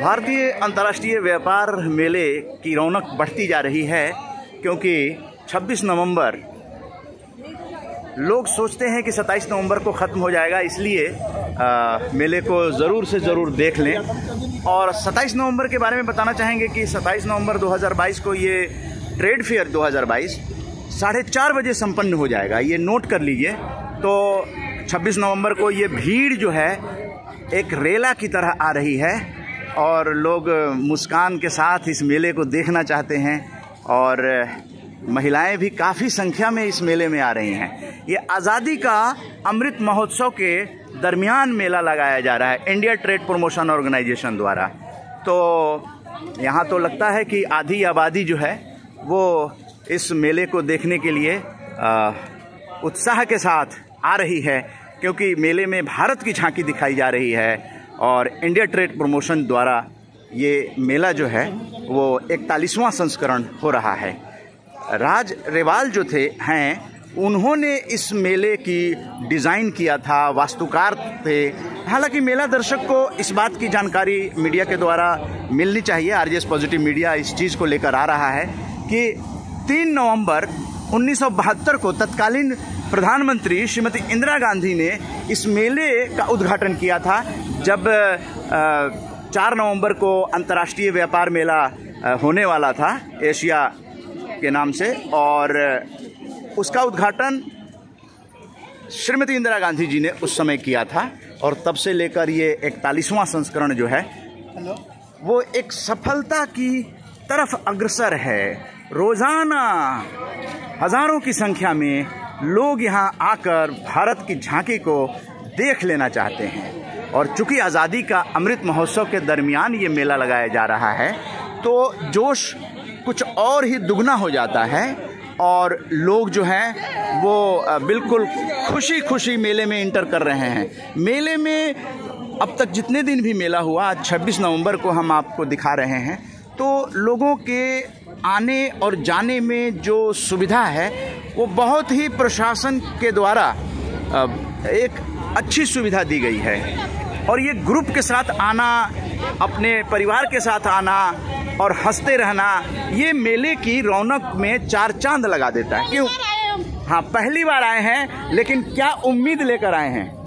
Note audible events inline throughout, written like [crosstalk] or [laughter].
भारतीय अंतर्राष्ट्रीय व्यापार मेले की रौनक बढ़ती जा रही है क्योंकि 26 नवंबर लोग सोचते हैं कि 27 नवंबर को ख़त्म हो जाएगा इसलिए आ, मेले को ज़रूर से ज़रूर देख लें। और 27 नवंबर के बारे में बताना चाहेंगे कि 27 नवंबर 2022 को ये ट्रेड फेयर 2022 साढ़े चार बजे संपन्न हो जाएगा ये नोट कर लीजिए। तो 26 नवंबर को ये भीड़ जो है, एक रेला की तरह आ रही है और लोग मुस्कान के साथ इस मेले को देखना चाहते हैं और महिलाएँ भी काफ़ी संख्या में इस मेले में आ रही हैं। ये आज़ादी का अमृत महोत्सव के दरमियान मेला लगाया जा रहा है, इंडिया ट्रेड प्रमोशन ऑर्गेनाइजेशन द्वारा। तो यहाँ तो लगता है कि आधी आबादी जो है, वो इस मेले को देखने के लिए उत्साह के साथ आ रही है। क्योंकि मेले में भारत की झांकी दिखाई जा रही है और इंडिया ट्रेड प्रमोशन द्वारा ये मेला जो है, वो इकतालीसवां संस्करण हो रहा है। राज रेवाल जो थे, हैं, उन्होंने इस मेले की डिज़ाइन किया था, वास्तुकार थे। हालाँकि मेला दर्शक को इस बात की जानकारी मीडिया के द्वारा मिलनी चाहिए, आरजेएस पॉजिटिव मीडिया इस चीज़ को लेकर आ रहा है कि 3 नवंबर उन्नीस सौ बहत्तर को तत्कालीन प्रधानमंत्री श्रीमती इंदिरा गांधी ने इस मेले का उद्घाटन किया था जब चार नवंबर को अंतर्राष्ट्रीय व्यापार मेला होने वाला था एशिया के नाम से और उसका उद्घाटन श्रीमती इंदिरा गांधी जी ने उस समय किया था और तब से लेकर ये इकतालीसवां संस्करण जो है वो एक सफलता की तरफ़ अग्रसर है। रोज़ाना हज़ारों की संख्या में लोग यहाँ आकर भारत की झांकी को देख लेना चाहते हैं। और चूँकि आज़ादी का अमृत महोत्सव के दरमियान ये मेला लगाया जा रहा है तो जोश कुछ और ही दुगना हो जाता है और लोग जो हैं, वो बिल्कुल खुशी खुशी मेले में इंटर कर रहे हैं। मेले में अब तक जितने दिन भी मेला हुआ, आज छब्बीस नवंबर को हम आपको दिखा रहे हैं तो लोगों के आने और जाने में जो सुविधा है वो बहुत ही प्रशासन के द्वारा एक अच्छी सुविधा दी गई है। और ये ग्रुप के साथ आना, अपने परिवार के साथ आना और हँसते रहना, ये मेले की रौनक में चार चाँद लगा देता है। क्यों? हाँ पहली बार आए हैं, लेकिन क्या उम्मीद लेकर आए हैं?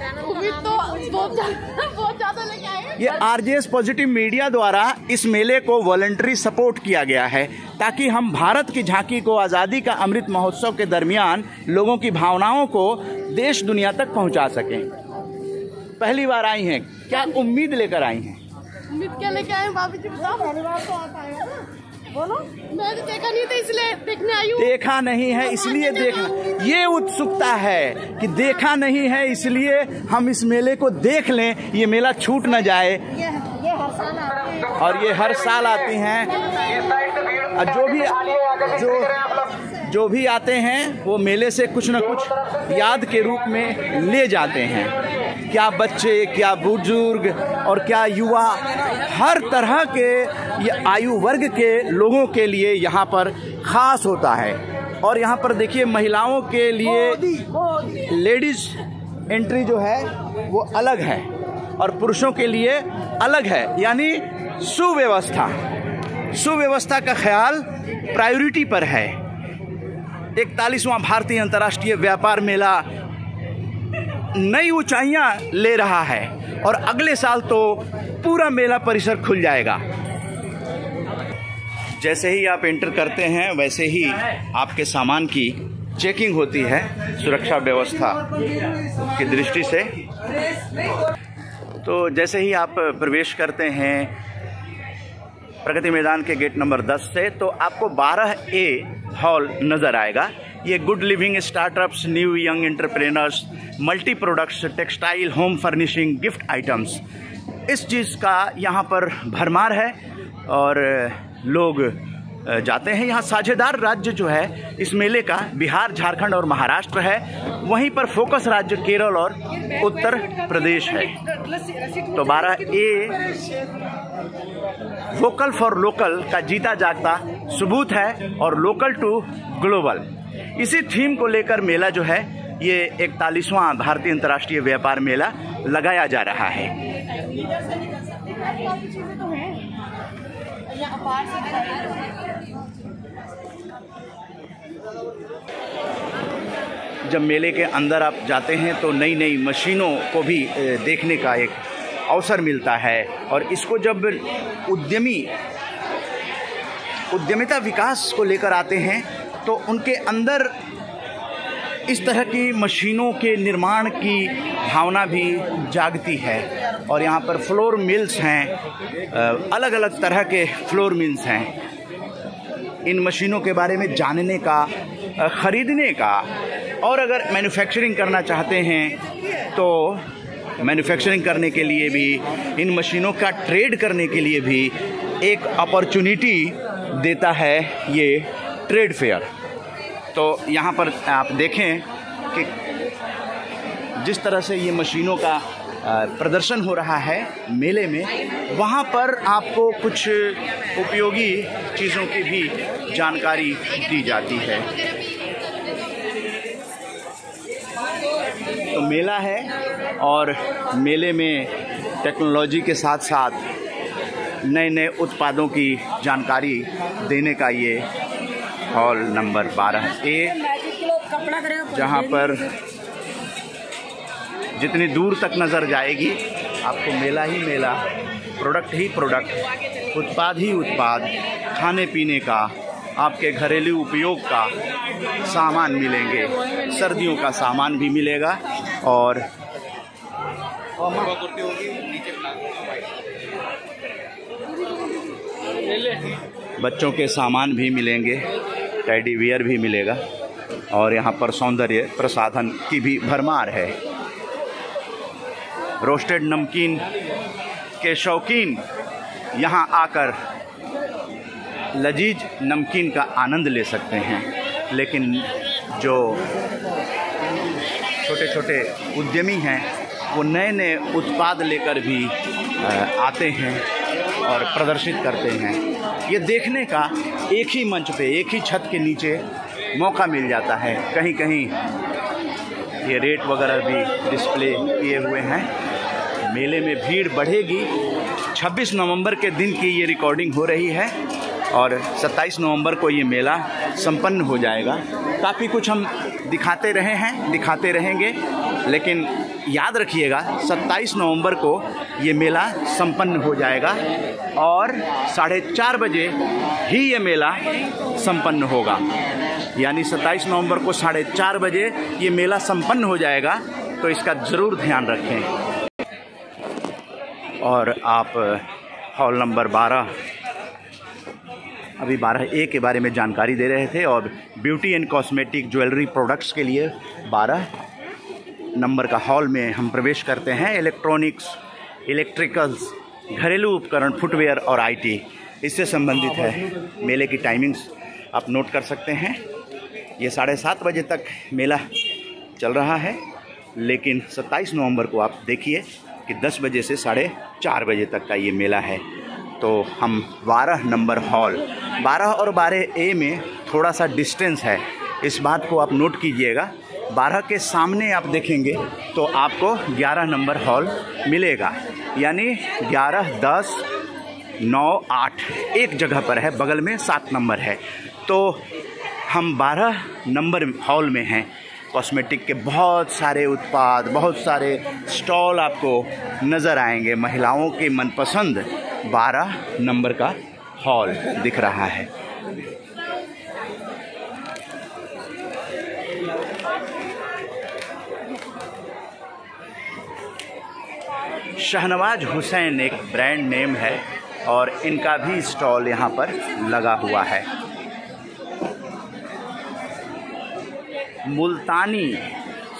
उम्मीद तो [laughs] बहुत ज़्यादा लेके आए ये आरजेएस पॉजिटिव मीडिया द्वारा इस मेले को वॉलेंट्री सपोर्ट किया गया है ताकि हम भारत की झांकी को आज़ादी का अमृत महोत्सव के दरमियान लोगों की भावनाओं को देश दुनिया तक पहुँचा सकें। पहली बार आई हैं क्या उम्मीद लेकर आई हैं? उम्मीद क्या लेके आए भाभी जी? बताओ। पहली बार तो आता है। बोलो। मैं तो देखा नहीं था इसलिए देखने आई हूँ। देखा नहीं है इसलिए देखना। ये उत्सुकता है कि देखा नहीं है इसलिए हम इस मेले को देख लें ये मेला छूट न जाए। ये, ये हर साल आती है। और ये हर साल आती हैं। जो भी जो जो भी आते हैं वो मेले से कुछ न कुछ याद के रूप में ले जाते हैं। क्या बच्चे क्या बुज़ुर्ग और क्या युवा हर तरह के ये आयु वर्ग के लोगों के लिए यहाँ पर खास होता है। और यहाँ पर देखिए महिलाओं के लिए लेडीज़ एंट्री जो है वो अलग है और पुरुषों के लिए अलग है। यानी सुव्यवस्था सुव्यवस्था का ख्याल प्रायोरिटी पर है। इकतालीसवां भारतीय अंतर्राष्ट्रीय व्यापार मेला नई ऊंचाइयाँ ले रहा है और अगले साल तो पूरा मेला परिसर खुल जाएगा। जैसे ही आप एंटर करते हैं, वैसे ही आपके सामान की चेकिंग होती है, सुरक्षा व्यवस्था की दृष्टि से। तो जैसे ही आप प्रवेश करते हैं प्रगति मैदान के गेट नंबर 10 से तो आपको 12 ए हॉल नज़र आएगा। ये good living startups new young entrepreneurs multi products textile home furnishing gift items इस चीज़ का यहाँ पर भरमार है और लोग जाते हैं। यहाँ साझेदार राज्य जो है, इस मेले का बिहार, झारखंड और महाराष्ट्र है। वहीं पर फोकस राज्य केरल और उत्तर प्रदेश है। तो बारह ए, वोकल फॉर लोकल का जीता जागता सबूत है और लोकल टू ग्लोबल। इसी थीम को लेकर मेला जो है ये इकतालीसवां भारतीय अंतर्राष्ट्रीय व्यापार मेला लगाया जा रहा है। जब मेले के अंदर आप जाते हैं तो नई नई मशीनों को भी देखने का एक अवसर मिलता है और इसको जब उद्यमी, उद्यमिता विकास को लेकर आते हैं तो उनके अंदर इस तरह की मशीनों के निर्माण की भावना भी जागती है। और यहाँ पर फ्लोर मिल्स हैं अलग अलग तरह के फ्लोर मिल्स हैं। इन मशीनों के बारे में जानने का ख़रीदने का और अगर मैन्युफैक्चरिंग करना चाहते हैं तो मैन्युफैक्चरिंग करने के लिए भी, इन मशीनों का ट्रेड करने के लिए भी एक अपॉर्चुनिटी देता है ये ट्रेड फेयर तो यहाँ पर आप देखें कि जिस तरह से ये मशीनों का प्रदर्शन हो रहा है मेले में, वहाँ पर आपको कुछ उपयोगी चीज़ों की भी जानकारी दी जाती है। तो मेला है और मेले में टेक्नोलॉजी के साथ साथ नए नए उत्पादों की जानकारी देने का ये हॉल नंबर बारह ए, जहाँ पर जितनी दूर तक नज़र जाएगी, आपको मेला ही मेला प्रोडक्ट ही प्रोडक्ट उत्पाद ही उत्पाद, खाने पीने का, आपके घरेलू उपयोग का सामान मिलेंगे। सर्दियों का सामान भी मिलेगा और बच्चों के सामान भी मिलेंगे। टेडी वियर भी मिलेगा। और यहाँ पर सौंदर्य प्रसाधन की भी भरमार है। रोस्टेड नमकीन के शौकीन यहाँ आकर लजीज नमकीन का आनंद ले सकते हैं। लेकिन जो छोटे छोटे उद्यमी हैं, वो नए नए उत्पाद लेकर भी आते हैं और प्रदर्शित करते हैं। ये देखने का एक ही मंच पे, एक ही छत के नीचे मौका मिल जाता है। कहीं कहीं ये रेट वगैरह भी डिस्प्ले किए हुए हैं। मेले में भीड़ बढ़ेगी। 26 नवंबर के दिन की ये रिकॉर्डिंग हो रही है और 27 नवंबर को ये मेला संपन्न हो जाएगा। काफ़ी कुछ हम दिखाते रहे हैं, दिखाते रहेंगे, लेकिन याद रखिएगा 27 नवंबर को ये मेला संपन्न हो जाएगा और साढ़े चार बजे ही ये मेला संपन्न होगा। यानी 27 नवंबर को साढ़े चार बजे ये मेला संपन्न हो जाएगा तो इसका ज़रूर ध्यान रखें। और आप, हॉल नंबर 12 अभी बारह ए के बारे में जानकारी दे रहे थे, और beauty and cosmetic jewellery products के लिए बारह नंबर का हॉल में हम प्रवेश करते हैं। इलेक्ट्रॉनिक्स, इलेक्ट्रिकल्स, घरेलू उपकरण, फुटवेयर और आईटी, इससे संबंधित है। मेले की टाइमिंग्स आप नोट कर सकते हैं। ये साढ़े सात बजे तक मेला चल रहा है, लेकिन 27 नवंबर को आप देखिए कि 10 बजे से साढ़े चार बजे तक का ये मेला है। तो हम 12 नंबर हॉल 12 और 12 ए में थोड़ा सा डिस्टेंस है। इस बात को आप नोट कीजिएगा 12 के सामने आप देखेंगे तो आपको 11 नंबर हॉल मिलेगा। यानी 11 10 नौ, आठ, एक जगह पर है, बगल में सात नंबर है। तो हम 12 नंबर हॉल में हैं। कॉस्मेटिक के बहुत सारे उत्पाद, बहुत सारे स्टॉल आपको नज़र आएँगे। महिलाओं के मनपसंद 12 नंबर का हॉल दिख रहा है। शहनवाज हुसैन एक ब्रांड नेम है और इनका भी स्टॉल यहाँ पर लगा हुआ है। मुल्तानी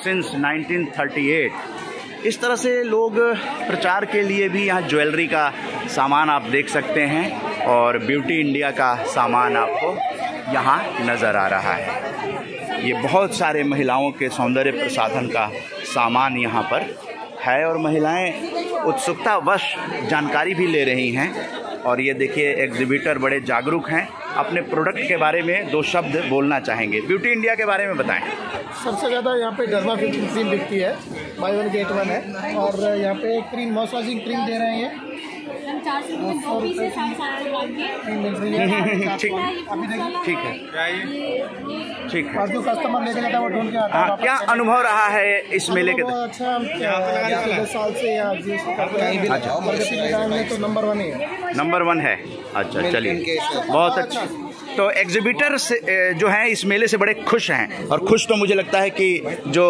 सिंस 1938 इस तरह से लोग प्रचार के लिए भी यहाँ ज्वेलरी का सामान आप देख सकते हैं और ब्यूटी इंडिया का सामान आपको यहाँ नज़र आ रहा है। ये बहुत सारे महिलाओं के सौंदर्य प्रसाधन का सामान यहाँ पर है और महिलाएँ उत्सुकतावश जानकारी भी ले रही हैं। और ये देखिए एग्जिबिटर बड़े जागरूक हैं। अपने प्रोडक्ट के बारे में दो शब्द बोलना चाहेंगे। ब्यूटी इंडिया के बारे में बताएँ। सबसे ज़्यादा यहाँ पे डर्मा क्रीम बिकती है। बाई वन गेट वन है। और यहाँ पे क्रीम मॉइस्चराइजिंग क्रीम दे रहे हैं चार सौ रुपये दो पीस है साढ़े सात ग्राम के। क्रीम मिल रही ठीक है ठीक है। जो कस्टमर लेके जाता है वो ढूंढ के आता है। क्या अनुभव रहा है इस मेले के अच्छा साल से अच्छा। तो नंबर वन है। नंबर वन है। अच्छा चलिए। बहुत अच्छा। तो एग्जिबिटर जो हैं, इस मेले से बड़े खुश हैं। और खुश तो मुझे लगता है कि जो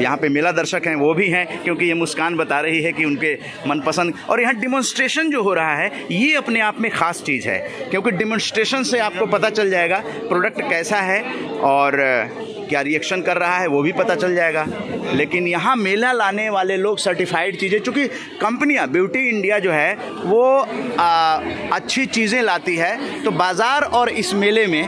यहाँ पे मेला दर्शक हैं, वो भी हैं, क्योंकि ये मुस्कान बता रही है कि उनके मनपसंद और यहाँ डिमॉन्स्ट्रेशन जो हो रहा है, ये अपने आप में ख़ास चीज़ है। क्योंकि डिमॉन्स्ट्रेशन से आपको पता चल जाएगा प्रोडक्ट कैसा है, और क्या रिएक्शन कर रहा है वो भी पता चल जाएगा। लेकिन यहाँ मेला लाने वाले लोग सर्टिफाइड चीज़ें चूँकि कंपनियाँ ब्यूटी इंडिया जो है वो आ, अच्छी चीज़ें लाती है। तो बाज़ार और इस मेले में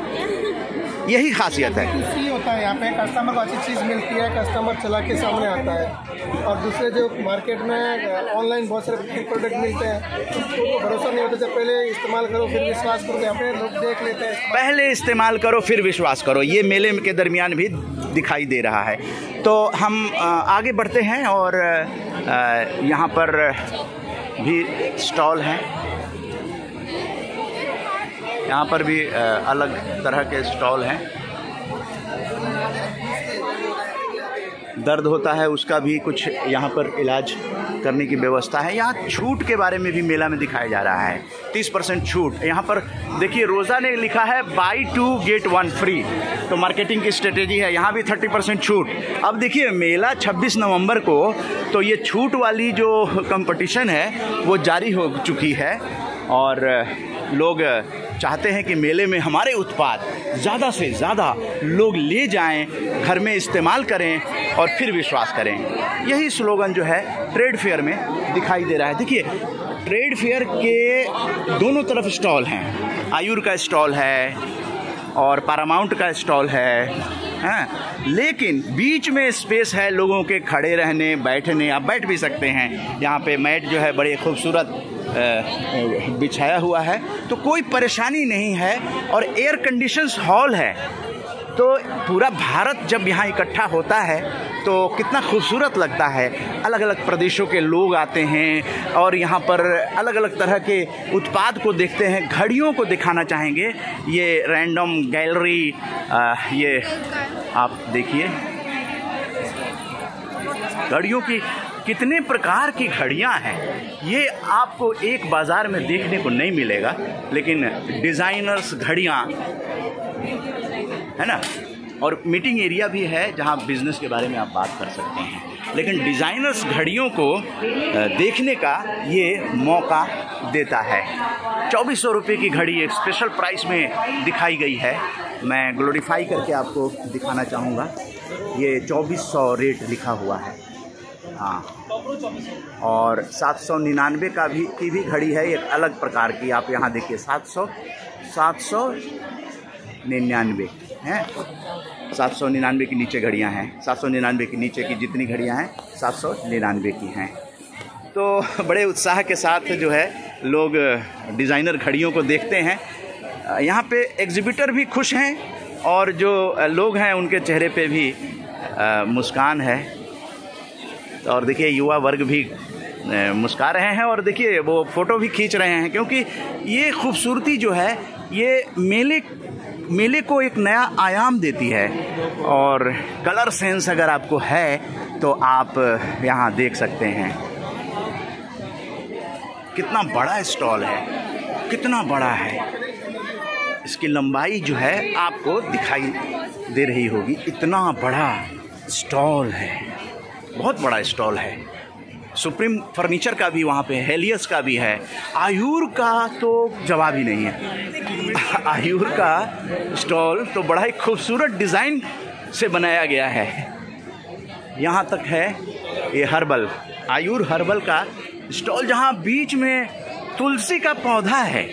यही खासियत है। होता है यहाँ पे। कस्टमर को अच्छी चीज़ मिलती है कस्टमर चला के सामने आता है। और दूसरे जो मार्केट में ऑनलाइन बहुत सारे प्रोडक्ट मिलते हैं तो उनको भरोसा नहीं होता। जब पहले इस्तेमाल करो फिर विश्वास करो तो यहाँ पे लोग देख लेते हैं। पहले इस्तेमाल करो फिर विश्वास करो। ये मेले के दरमियान भी दिखाई दे रहा है। तो हम आगे बढ़ते हैं और यहाँ पर भी स्टॉल हैं। यहाँ पर भी अलग तरह के स्टॉल हैं। दर्द होता है, उसका भी कुछ यहाँ पर इलाज करने की व्यवस्था है। यहाँ छूट के बारे में भी मेला में दिखाया जा रहा है। तीस परसेंट छूट। यहाँ पर देखिए, रोज़ा ने लिखा है buy two get one free. तो मार्केटिंग की स्ट्रेटेजी है, यहाँ भी थर्टी परसेंट छूट। अब देखिए, मेला 26 नवंबर को तो ये छूट वाली जो कंपटीशन है, वो जारी हो चुकी है। और लोग चाहते हैं कि मेले में हमारे उत्पाद ज़्यादा से ज़्यादा लोग ले जाएँ, घर में इस्तेमाल करें और फिर विश्वास करें। यही स्लोगन जो है, ट्रेड फेयर में दिखाई दे रहा है। देखिए, ट्रेड फेयर के दोनों तरफ़ स्टॉल हैं। आयुर का स्टॉल है और पारामाउंट का स्टॉल है, हैं? लेकिन बीच में स्पेस है लोगों के खड़े रहने, बैठने, आप बैठ भी सकते हैं। यहाँ पे मैट जो है, बड़े खूबसूरत बिछाया हुआ है। तो कोई परेशानी नहीं है और एयर कंडीशन हॉल है। तो पूरा भारत जब यहाँ इकट्ठा होता है तो कितना खूबसूरत लगता है। अलग अलग प्रदेशों के लोग आते हैं और यहाँ पर अलग अलग तरह के उत्पाद को देखते हैं, घड़ियों को दिखाना चाहेंगे। ये रैंडम गैलरी ये आप देखिए। घड़ियों की कितने प्रकार की घड़ियाँ हैं, ये आपको एक बाज़ार में देखने को नहीं मिलेगा, लेकिन डिज़ाइनर्स घड़ियाँ, है ना? और मीटिंग एरिया भी है जहाँ बिज़नेस के बारे में आप बात कर सकते हैं। लेकिन डिज़ाइनर्स घड़ियों को देखने का ये मौका देता है। चौबीस सौ रुपये की घड़ी एक स्पेशल प्राइस में दिखाई गई है। मैं ग्लोरीफाई करके आपको दिखाना चाहूँगा। ये चौबीस सौ रेट लिखा हुआ है। हाँ। और सात सौ निन्यानवे का भी, की भी घड़ी है, एक अलग प्रकार की, आप यहाँ देखिए, सात सौ सात सौ निन्यानवे, हैं? सात सौ निन्यानवे की नीचे घड़ियाँ हैं, सात सौ निन्यानवे के नीचे की जितनी घड़ियाँ हैं, सात सौ निन्यानवे की हैं। तो बड़े उत्साह के साथ जो है, लोग डिज़ाइनर घड़ियों को देखते हैं। यहाँ पे एग्जिबिटर भी खुश हैं, और जो लोग हैं, उनके चेहरे पे भी मुस्कान है। और देखिए, युवा वर्ग भी मुस्का रहे हैं और देखिए, वो फ़ोटो भी खींच रहे हैं, क्योंकि ये खूबसूरती जो है, ये मेले मेले को एक नया आयाम देती है। और कलर सेंस अगर आपको है तो आप यहाँ देख सकते हैं। कितना बड़ा स्टॉल है, कितना बड़ा है। इसकी लंबाई जो है, आपको दिखाई दे रही होगी, इतना बड़ा स्टॉल है। बहुत बड़ा स्टॉल है। सुप्रीम फर्नीचर का भी वहाँ पे हेलियस का भी है। आयूर का तो जवाब ही नहीं है। [laughs] आयूर का स्टॉल तो बड़ा ही खूबसूरत डिज़ाइन से बनाया गया है। यहाँ तक है ये हर्बल, आयूर हर्बल का स्टॉल, जहाँ बीच में तुलसी का पौधा है।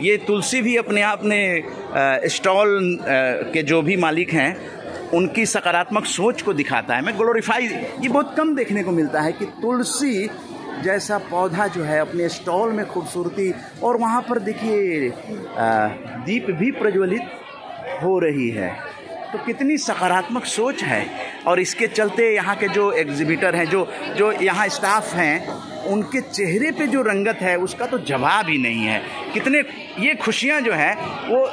ये तुलसी भी अपने आप में स्टॉल के जो भी मालिक हैं उनकी सकारात्मक सोच को दिखाता है। मैं ग्लोरीफाई ये बहुत कम देखने को मिलता है कि तुलसी जैसा पौधा जो है अपने स्टॉल में खूबसूरती और वहाँ पर देखिए दीप भी प्रज्वलित हो रही है। तो कितनी सकारात्मक सोच है। और इसके चलते यहाँ के जो एग्जिबिटर हैं, जो जो यहाँ स्टाफ हैं, उनके चेहरे पे जो रंगत है, उसका तो जवाब ही नहीं है। कितने ये खुशियाँ जो हैं, वो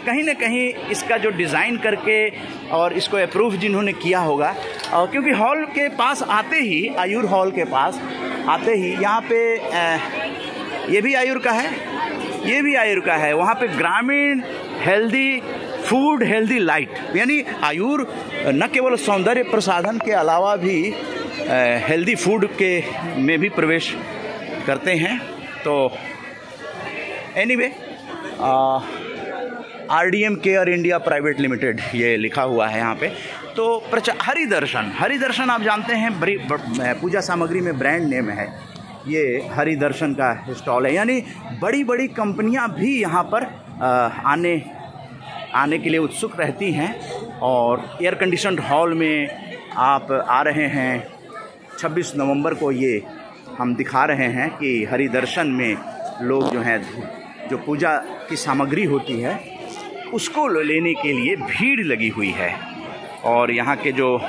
कहीं ना कहीं इसका जो डिज़ाइन करके और इसको अप्रूव जिन्होंने किया होगा और क्योंकि हॉल के पास आते ही, आयुर हॉल के पास आते ही यहाँ पे ये भी आयुर का है, ये भी आयुर का है। वहाँ पे ग्रामीण हेल्दी फ़ूड हेल्दी लाइट यानी आयुर न केवल सौंदर्य प्रसाधन के अलावा भी हेल्दी फ़ूड के में भी प्रवेश करते हैं। तो anyway R D M care India private limited ये लिखा हुआ है यहाँ पे। तो प्रचा हरि दर्शन हरि दर्शन आप जानते हैं, बड़ी पूजा सामग्री में ब्रांड नेम है। ये हरि दर्शन का स्टॉल है। यानी बड़ी बड़ी कंपनियाँ भी यहाँ पर आने आने के लिए उत्सुक रहती हैं और एयर कंडीशन हॉल में आप आ रहे हैं। 26 नवंबर को ये हम दिखा रहे हैं कि हरि दर्शन में लोग जो हैं, जो पूजा की सामग्री होती है उसको लेने के लिए भीड़ लगी हुई है। और यहाँ के जो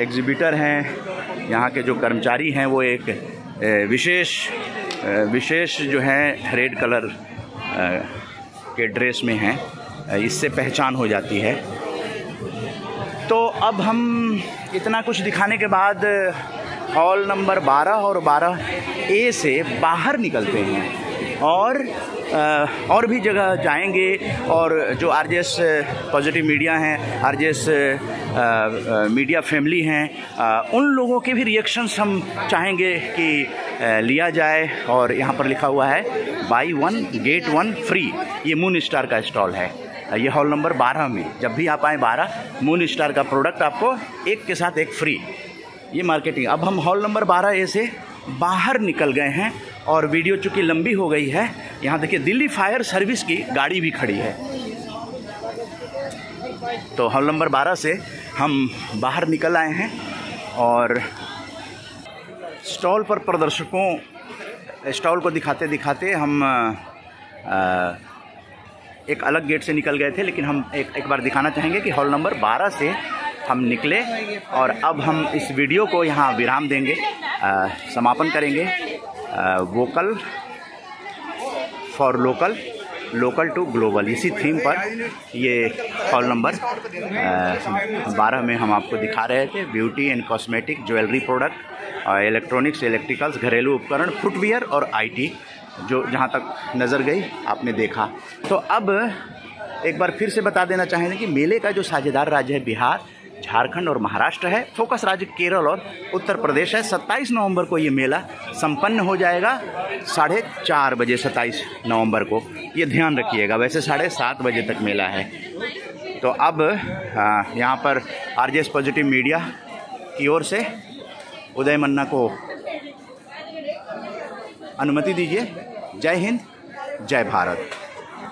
एग्ज़िबिटर हैं, यहाँ के जो कर्मचारी हैं, वो एक विशेष विशेष जो है रेड कलर के ड्रेस में हैं। इससे पहचान हो जाती है। तो अब हम इतना कुछ दिखाने के बाद, हॉल नंबर 12 और 12 ए से बाहर निकलते हैं। और और भी जगह जाएँगे और जो आरजेएस पॉजिटिव मीडिया हैं आरजेएस मीडिया फैमिली हैं उन लोगों के भी रिएक्शंस हम चाहेंगे कि लिया जाए और यहाँ पर लिखा हुआ है buy one get one free ये मून स्टार का स्टॉल है। ये हॉल नंबर 12 में, जब भी आप आए 12 मून स्टार का प्रोडक्ट आपको एक के साथ एक फ्री ये मार्केटिंग अब हम हॉल नंबर 12 ए से बाहर निकल गए हैं। और वीडियो चूँकि लंबी हो गई है यहाँ देखिए दिल्ली फायर सर्विस की गाड़ी भी खड़ी है। तो हॉल नंबर 12 से हम बाहर निकल आए हैं और स्टॉल पर प्रदर्शकों स्टॉल को दिखाते दिखाते हम आ, एक अलग गेट से निकल गए थे लेकिन हम एक एक बार दिखाना चाहेंगे कि हॉल नंबर 12 से हम निकले और अब हम इस वीडियो को यहाँ विराम देंगे आ, समापन करेंगे। Vocal for local local to global इसी थीम पर ये हॉल नंबर बारह में हम आपको दिखा रहे थे beauty and cosmetic jewellery product और इलेक्ट्रॉनिक्स इलेक्ट्रिकल्स घरेलू उपकरण फुटवियर और आईटी जो जहाँ तक नज़र गई, आपने देखा। तो अब एक बार फिर से बता देना चाहेंगे कि मेले का जो साझेदार राज्य है बिहार झारखंड और महाराष्ट्र है। फोकस राज्य केरल और उत्तर प्रदेश है। 27 नवंबर को ये मेला संपन्न हो जाएगा। साढ़े चार बजे 27 नवंबर को। ये ध्यान रखिएगा। वैसे साढ़े सात बजे तक मेला है। तो अब यहाँ पर आर पॉजिटिव मीडिया की ओर से उदय मन्ना को अनुमति दीजिए। जय हिंद, जय भारत।